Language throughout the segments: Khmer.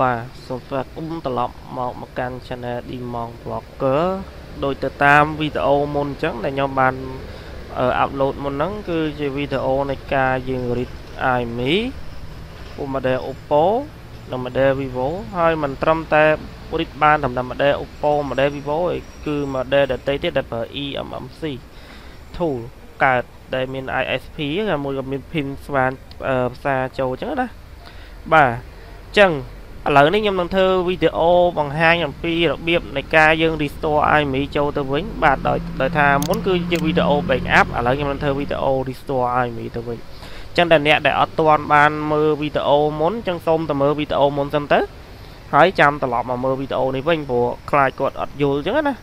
បាទសូមស្វាគមន៍ត្រឡប់មកមកកាន់ Channel Dimong Vlogger ដោយទៅតាមវីដេអូមុនអញ្ចឹងដែលខ្ញុំបានអាប់ឡូតមុនហ្នឹងគឺជាវីដេអូនៃការយើង read IMEI ពួក model Oppo និង model Vivo ហើយមិនត្រឹមតែ read បានត្រឹមតែ model Oppo model Vivo ឯគឺ model ដទៃទៀតដែលប្រើ eMMC tool កើតដែលមាន ISP ហើយមួយក៏មាន pin ស្វានភាសាចូលអញ្ចឹងណាបាទចឹង ឥឡូវនេះខ្ញុំនឹងធ្វើវីដេអូបង្ហាញអំពីរបៀបនៃការយើង restore IME ចូលទៅវិញបាទដោយដោយថាមុនគឺជាវីដេអូ backup ឥឡូវខ្ញុំនឹងធ្វើវីដេអូ restore IME ទៅវិញចឹងតែអ្នកដែលអត់ទាន់បានមើលវីដេអូមុនចឹងសូមទៅមើលវីដេអូមុនសិនទៅហើយចាំត្រឡប់មកមើលវីដេអូនេះវិញព្រោះខ្លាចគាត់អត់យល់ចឹងណា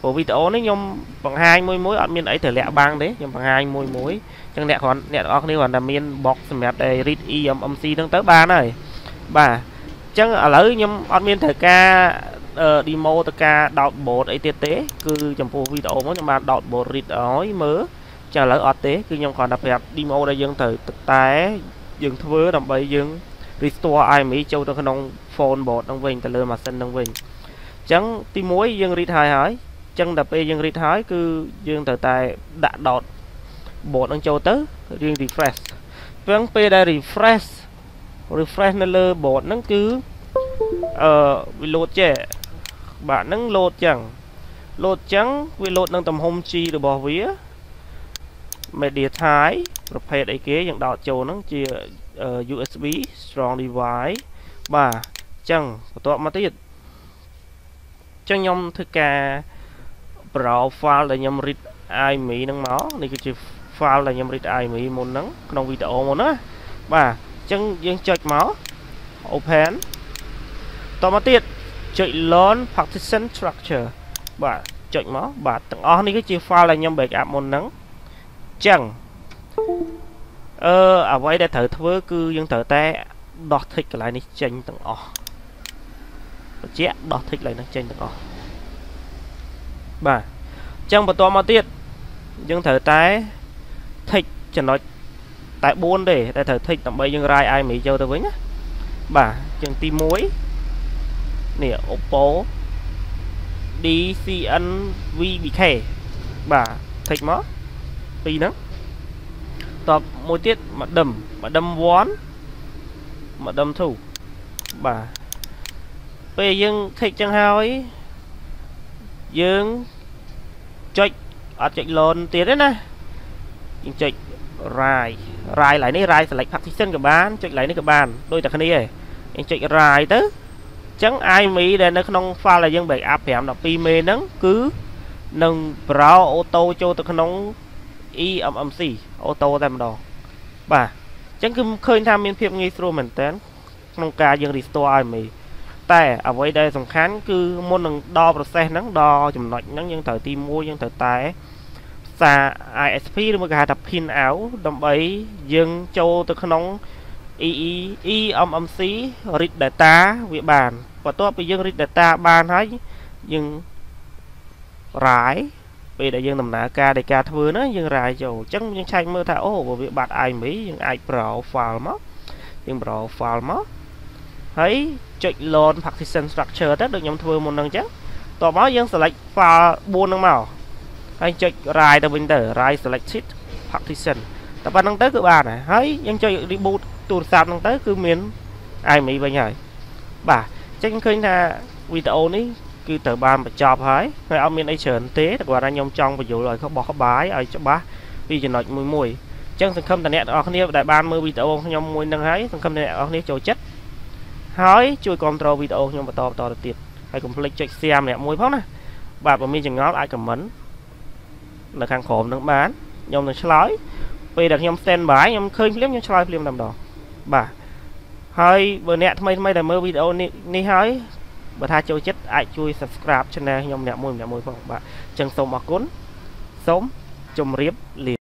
ព្រោះវីដេអូនេះខ្ញុំបង្ហាញមួយមួយអត់មានអីទៅលាក់បាំងទេខ្ញុំបង្ហាញមួយមួយចឹងអ្នកគ្រាន់អ្នកទាំងអស់គ្នាគ្រាន់តែមាន box សម្រាប់ដែល read EMMC ហ្នឹងទៅបានហើយបាទអញ្ចឹងឥឡូវខ្ញុំអត់មានត្រូវការ demo ទៅការ download អីទៀតទេ គឺចំពោះវីដេអូមកខ្ញុំបាន download read ឲ្យមើលចាឥឡូវអត់ទេគឺខ្ញុំគ្រាន់តែប្រាប់ demo ដែលយើងត្រូវតែយើងធ្វើដើម្បីយើង restore IME ចូលទៅក្នុង phone board ហ្នឹងវិញទៅលើម៉ាស៊ីនហ្នឹងវិញអញ្ចឹងទី1យើង read ហើយហើយអញ្ចឹងដល់ពេលយើង read ហើយគឺយើងត្រូវតែដាក់ dot board ហ្នឹងចូលទៅរៀង refresh ពេលពេលដែល refresh refresh នៅលើ board ហ្នឹងគឺអឺវា load ចេះបាទហ្នឹង load ចឹង load ចឹងវា load នឹងទំហំ G របស់វា media type ប្រភេទអីគេយើងដោតចូលហ្នឹងជា USB strong device បាទចឹងបន្ទាប់មកទៀតចឹងខ្ញុំធ្វើការ browse file ដែលខ្ញុំ read IME ហ្នឹងមកនេះគឺជា file ដែលខ្ញុំ read IME មុនហ្នឹងក្នុងវីដេអូមុនណាបាទអញ្ចឹងយើងចុចមក open តមកទៀតចុច learn partition structure បាទចុចមកបាទទាំងអស់នេះគឺជា file ដែលខ្ញុំ backup មុនហ្នឹងអញ្ចឹងអឺអ្វីដែលត្រូវធ្វើគឺយើងត្រូវតែដោះ tick កន្លែងនេះចេញទាំងអស់បញ្ជាក់ដោះ tick កន្លែងនេះចេញទាំងអស់បាទអញ្ចឹងបន្តមកទៀតយើងត្រូវតែ tick ចំណុច តែ4ទេតែត្រូវ tick ដើម្បីយើងរាយ IME ចូលទៅវិញណាបាទជាងទី1នេះ Oppo DCN VBK បាទ tick មកពីរហ្នឹងតបមួយទៀតមកដឹមមកដឹម1មកដឹម2បាទពេលយើង tick ចឹងហើយយើងចុចអត់ចុច loan ទៀតទេណាយើងចុច rai rai ឡើយនេះ rai select partition ក៏បានចុចឡើយនេះក៏បានដូចតែគ្នាឯងចុច rai ទៅអញ្ចឹង IME ដែលនៅក្នុង file ដែលយើង backup 512មេហ្នឹងគឺនឹង browse auto ចូលទៅក្នុង eMMC auto តែម្ដងបាទអញ្ចឹងគឺឃើញថាមានភាពងាយស្រួលមែនតើក្នុងការយើង restore IME តែអ្វីដែលសំខាន់គឺមុននឹងដល់ process ហ្នឹងដល់ចំណុចហ្នឹងយើងត្រូវទី1យើងត្រូវតែ សារ ISP ឬមួយគេហៅថា pin out ដើម្បីយើងចូលទៅក្នុង EE eMMC read data វាបានបន្ទាប់ពីយើង read data បានហើយយើងរាយពេលដែលយើងដំណើរការនៃការធ្វើណាយើងរាយចូលអញ្ចឹងយើងឆែកមើលថាអូវាបាត់ IME យើងអាច browse file មកយើង browse file មកហើយចុច load partition structure ទៅដូចខ្ញុំធ្វើមុនហ្នឹងអញ្ចឹងតបមកយើង select file 4ហ្នឹងមក ហើយចុច right ទៅវិញទៅ right selected partition តែប៉ុណ្្នឹងទៅគឺបានហើយហើយយើងចុច reboot ទូរស័ព្ទហ្នឹងទៅគឺមាន IME វិញហើយបាទអញ្ចឹងឃើញថាវីដេអូនេះគឺត្រូវបានបញ្ចប់ហើយហើយអត់មានអីច្រើនទេតែគាត់ថាខ្ញុំចង់បញ្យល់ឲ្យបោះក្បាយឲ្យច្បាស់ពីចំណុចមួយមួយអញ្ចឹងសង្ឃឹមតាអ្នកទាំងអស់គ្នាដែលបានមើលវីដេអូខ្ញុំមួយនឹងហើយសង្ឃឹមតាអ្នកទាំងអស់គ្នាចូលចិត្តហើយជួយគ្រប់គ្រងវីដេអូខ្ញុំបន្តបន្តទៅទៀតហើយកុំភ្លេចចុច share ម្នាក់មួយផងណាបាទបើមានចម្ងល់អាច comment នៅខាងក្រោមនឹងបានខ្ញុំនឹងឆ្លើយពេលដែលខ្ញុំ stand by ខ្ញុំឃើញភ្លាមខ្ញុំឆ្លើយភ្លាមតែម្ដងបាទហើយបើអ្នកថ្មីថ្មីដែលមើលវីដេអូនេះហើយបើថាចូលចិត្តអាចជួយ subscribe channel ខ្ញុំម្នាក់មួយម្នាក់មួយផងបាទអញ្ចឹងសូមអរគុណសូមជម្រាបលា